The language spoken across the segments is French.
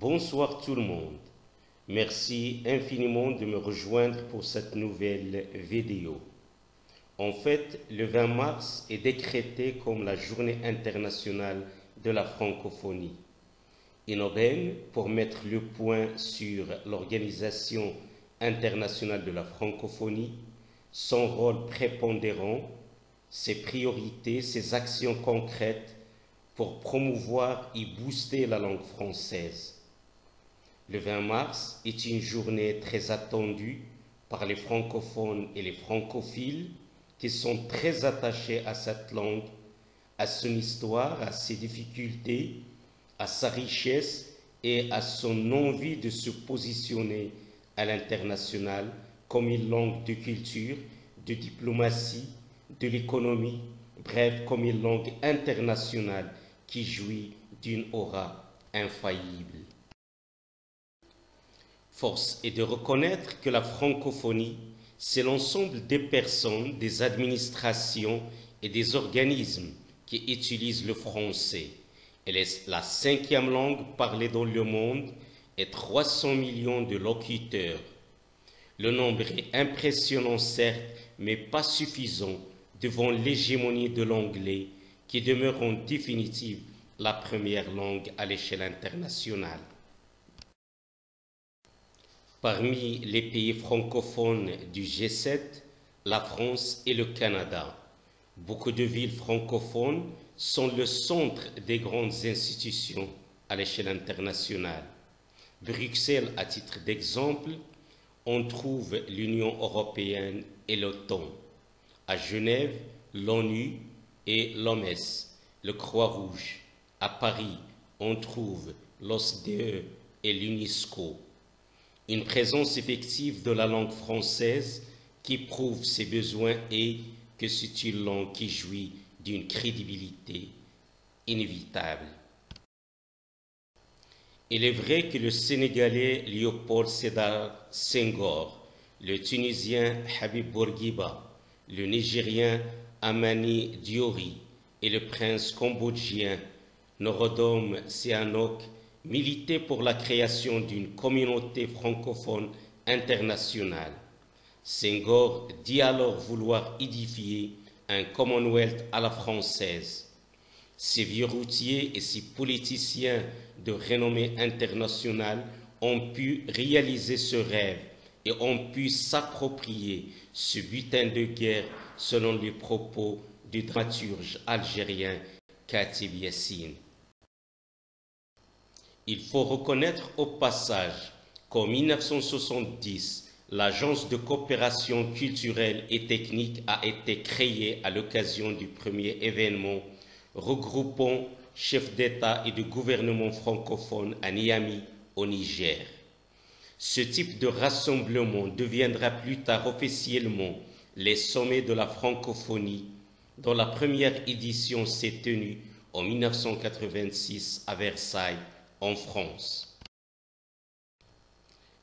Bonsoir tout le monde. Merci infiniment de me rejoindre pour cette nouvelle vidéo. En fait, le 20 mars est décrété comme la journée internationale de la francophonie. In aubaine, pour mettre le point sur l'Organisation internationale de la francophonie, son rôle prépondérant, ses priorités, ses actions concrètes pour promouvoir et booster la langue française. Le 20 mars est une journée très attendue par les francophones et les francophiles qui sont très attachés à cette langue, à son histoire, à ses difficultés, à sa richesse et à son envie de se positionner à l'international comme une langue de culture, de diplomatie, de l'économie, bref, comme une langue internationale qui jouit d'une aura infaillible. Force est de reconnaître que la francophonie, c'est l'ensemble des personnes, des administrations et des organismes qui utilisent le français. Elle est la cinquième langue parlée dans le monde et 300 millions de locuteurs. Le nombre est impressionnant certes, mais pas suffisant devant l'hégémonie de l'anglais qui demeure en définitive la première langue à l'échelle internationale. Parmi les pays francophones du G7, la France et le Canada. Beaucoup de villes francophones sont le centre des grandes institutions à l'échelle internationale. Bruxelles, à titre d'exemple, on trouve l'Union européenne et l'OTAN. À Genève, l'ONU et l'OMS, le Croix-Rouge. À Paris, on trouve l'OSDE et l'UNESCO une présence effective de la langue française qui prouve ses besoins et que c'est une langue qui jouit d'une crédibilité inévitable. Il est vrai que le Sénégalais Léopold Sédar Senghor, le Tunisien Habib Bourguiba, le Nigérien Amani Diori et le prince cambodgien Norodom Sihanouk militer pour la création d'une communauté francophone internationale. Senghor dit alors vouloir édifier un Commonwealth à la française. Ces vieux routiers et ces politiciens de renommée internationale ont pu réaliser ce rêve et ont pu s'approprier ce butin de guerre selon les propos du dramaturge algérien Khatib Yassine. Il faut reconnaître au passage qu'en 1970, l'Agence de coopération culturelle et technique a été créée à l'occasion du premier événement regroupant chefs d'État et de gouvernement francophones à Niamey, au Niger. Ce type de rassemblement deviendra plus tard officiellement les sommets de la francophonie, dont la première édition s'est tenue en 1986 à Versailles en France.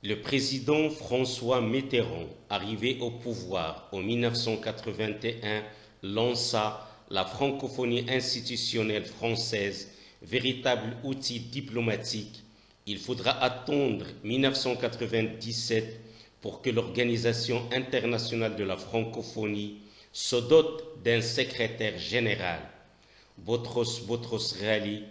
Le président François Mitterrand, arrivé au pouvoir en 1981, lança la francophonie institutionnelle française, véritable outil diplomatique. Il faudra attendre 1997 pour que l'Organisation internationale de la francophonie se dote d'un secrétaire général. Botros Botros Rally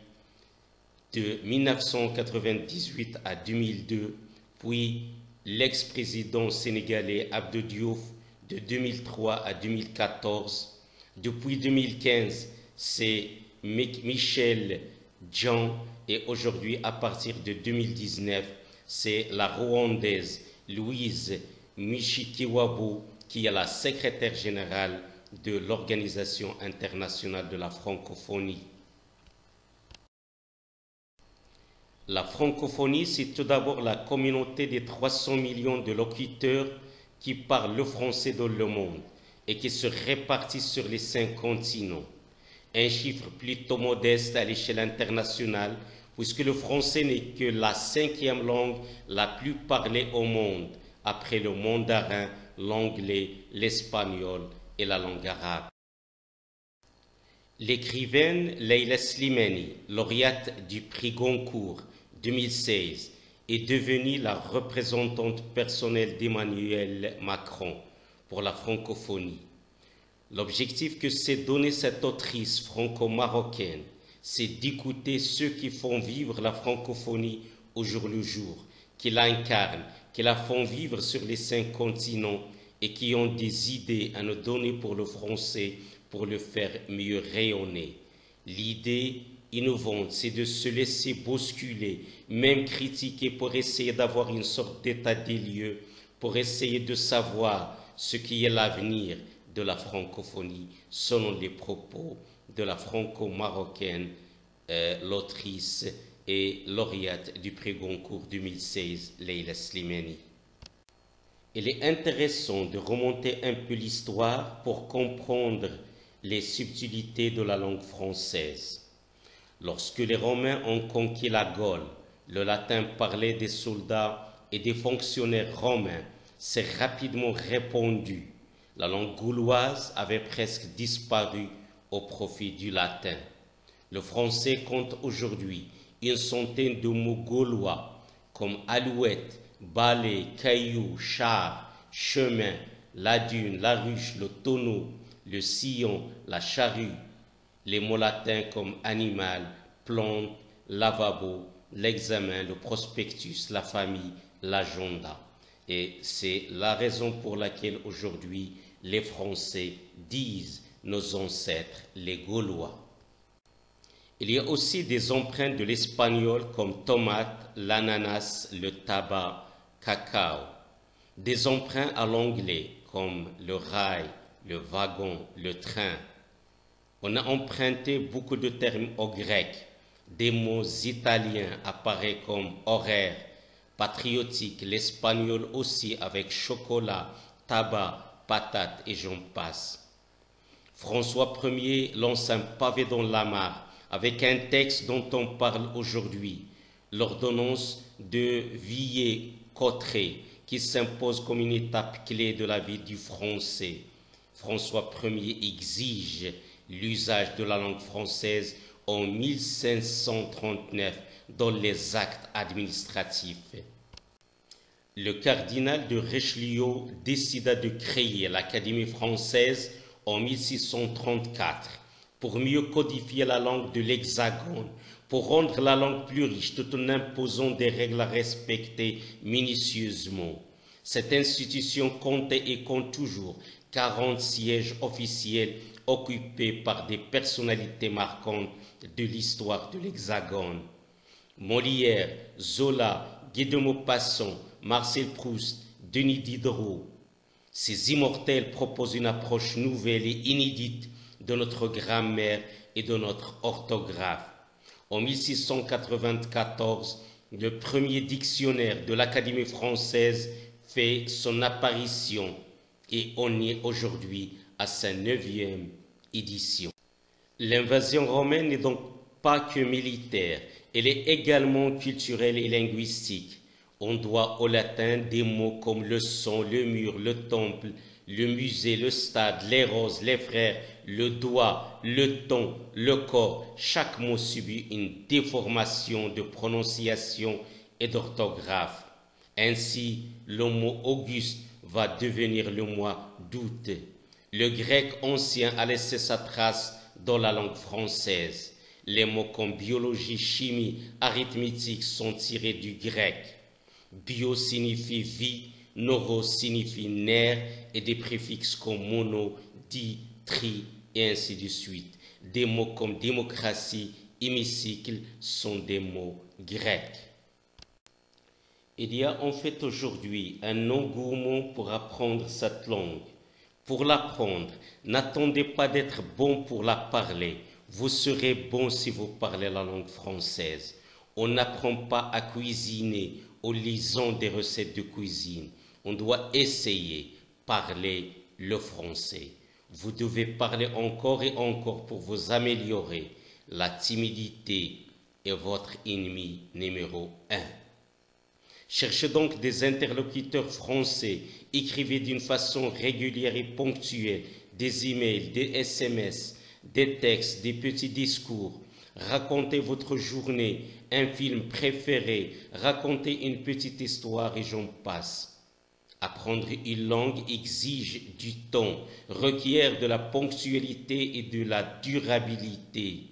de 1998 à 2002, puis l'ex-président sénégalais Abdou Diouf de 2003 à 2014. Depuis 2015, c'est Michel Jean et aujourd'hui, à partir de 2019, c'est la Rwandaise Louise Michikiwabu qui est la secrétaire générale de l'Organisation internationale de la francophonie. La francophonie, c'est tout d'abord la communauté des 300 millions de locuteurs qui parlent le français dans le monde et qui se répartissent sur les cinq continents. Un chiffre plutôt modeste à l'échelle internationale, puisque le français n'est que la cinquième langue la plus parlée au monde, après le mandarin, l'anglais, l'espagnol et la langue arabe. L'écrivaine Leila Slimani, lauréate du prix Goncourt, 2016 est devenue la représentante personnelle d'Emmanuel Macron pour la francophonie. L'objectif que s'est donné cette autrice franco-marocaine, c'est d'écouter ceux qui font vivre la francophonie au jour le jour, qui l'incarnent, qui la font vivre sur les cinq continents et qui ont des idées à nous donner pour le français, pour le faire mieux rayonner. L'idée innovante, c'est de se laisser bousculer, même critiquer pour essayer d'avoir une sorte d'état des lieux, pour essayer de savoir ce qui est l'avenir de la francophonie, selon les propos de la franco-marocaine, euh, l'autrice et lauréate du prix Goncourt 2016, Leila Slimani. Il est intéressant de remonter un peu l'histoire pour comprendre les subtilités de la langue française. Lorsque les Romains ont conquis la Gaule, le latin parlé des soldats et des fonctionnaires romains s'est rapidement répandu. La langue gauloise avait presque disparu au profit du latin. Le français compte aujourd'hui une centaine de mots gaulois comme alouette, balai, caillou, char, chemin, la dune, la ruche, le tonneau, le sillon, la charrue, les mots latins comme animal, plante, lavabo, l'examen, le prospectus, la famille, l'agenda. Et c'est la raison pour laquelle aujourd'hui les Français disent nos ancêtres, les Gaulois. Il y a aussi des empreintes de l'espagnol comme tomate, l'ananas, le tabac, cacao. Des emprunts à l'anglais comme le rail, le wagon, le train. On a emprunté beaucoup de termes au grec. Des mots italiens apparaissent comme horaire, patriotique, l'espagnol aussi avec chocolat, tabac, patate et j'en passe. François Ier lance un pavé dans la mare avec un texte dont on parle aujourd'hui, l'ordonnance de Villers-Cotterêts, qui s'impose comme une étape clé de la vie du français. François Ier exige l'usage de la langue française en 1539 dans les actes administratifs. Le cardinal de Richelieu décida de créer l'Académie française en 1634 pour mieux codifier la langue de l'Hexagone, pour rendre la langue plus riche tout en imposant des règles à respecter minutieusement. Cette institution comptait et compte toujours 40 sièges officiels occupés par des personnalités marquantes de l'histoire de l'Hexagone. Molière, Zola, Guy de Maupassant, Marcel Proust, Denis Diderot. Ces immortels proposent une approche nouvelle et inédite de notre grammaire et de notre orthographe. En 1694, le premier dictionnaire de l'Académie française fait son apparition et on est aujourd'hui à sa neuvième édition. L'invasion romaine n'est donc pas que militaire, elle est également culturelle et linguistique. On doit au latin des mots comme le son, le mur, le temple, le musée, le stade, les roses, les frères, le doigt, le ton, le corps. Chaque mot subit une déformation de prononciation et d'orthographe. Ainsi, le mot Auguste va devenir le mot d'août. Le grec ancien a laissé sa trace dans la langue française. Les mots comme biologie, chimie, arithmétique sont tirés du grec. Bio signifie vie, neuro signifie nerf et des préfixes comme mono, di, tri et ainsi de suite. Des mots comme démocratie, hémicycle sont des mots grecs. Il y a en fait aujourd'hui un engouement pour apprendre cette langue. Pour l'apprendre, n'attendez pas d'être bon pour la parler. Vous serez bon si vous parlez la langue française. On n'apprend pas à cuisiner en lisant des recettes de cuisine. On doit essayer parler le français. Vous devez parler encore et encore pour vous améliorer. La timidité est votre ennemi numéro un. Cherchez donc des interlocuteurs français. Écrivez d'une façon régulière et ponctuelle des emails, des SMS, des textes, des petits discours. racontez votre journée, un film préféré, racontez une petite histoire et j'en passe. Apprendre une langue exige du temps, requiert de la ponctualité et de la durabilité.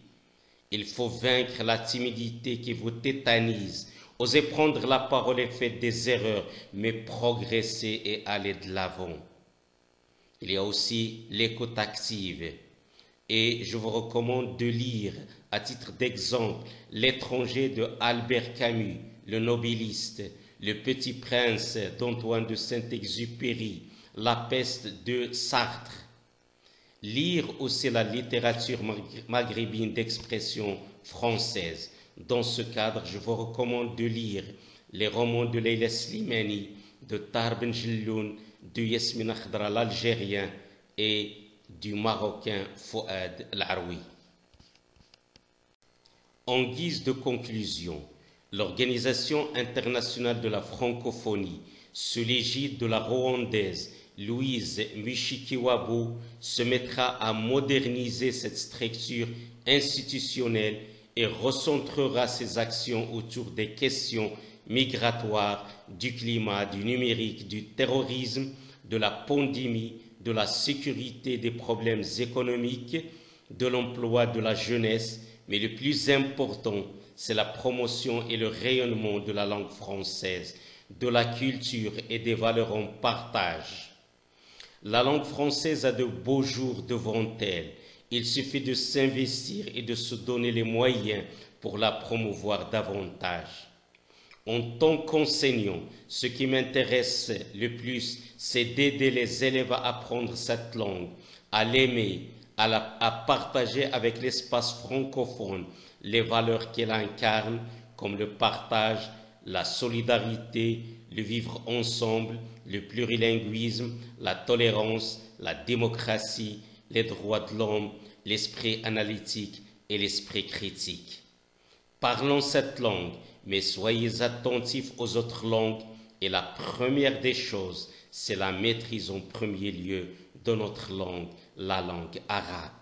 Il faut vaincre la timidité qui vous tétanise. Osez prendre la parole et faites des erreurs, mais progressez et allez de l'avant. Il y a aussi l'écoute active. Et je vous recommande de lire, à titre d'exemple, L'étranger de Albert Camus, le nobeliste, le Petit Prince d'Antoine de Saint-Exupéry, La peste de Sartre. Lire aussi la littérature maghrébine d'expression française. Dans ce cadre, je vous recommande de lire les romans de Leila Slimani, de Tarben Jilloun, de Yasmin Akhdra l'Algérien et du Marocain Fouad Laroui. En guise de conclusion, l'Organisation internationale de la francophonie, sous l'égide de la Rwandaise Louise Mushikiwabu, se mettra à moderniser cette structure institutionnelle et recentrera ses actions autour des questions migratoires, du climat, du numérique, du terrorisme, de la pandémie, de la sécurité, des problèmes économiques, de l'emploi de la jeunesse, mais le plus important, c'est la promotion et le rayonnement de la langue française, de la culture et des valeurs en partage. La langue française a de beaux jours devant elle. Il suffit de s'investir et de se donner les moyens pour la promouvoir davantage. En tant qu'enseignant, ce qui m'intéresse le plus, c'est d'aider les élèves à apprendre cette langue, à l'aimer, à, à, partager avec l'espace francophone les valeurs qu'elle incarne, comme le partage, la solidarité, le vivre ensemble, le plurilinguisme, la tolérance, la démocratie, les droits de l'homme, l'esprit analytique et l'esprit critique. Parlons cette langue, mais soyez attentifs aux autres langues et la première des choses, c'est la maîtrise en premier lieu de notre langue, la langue arabe.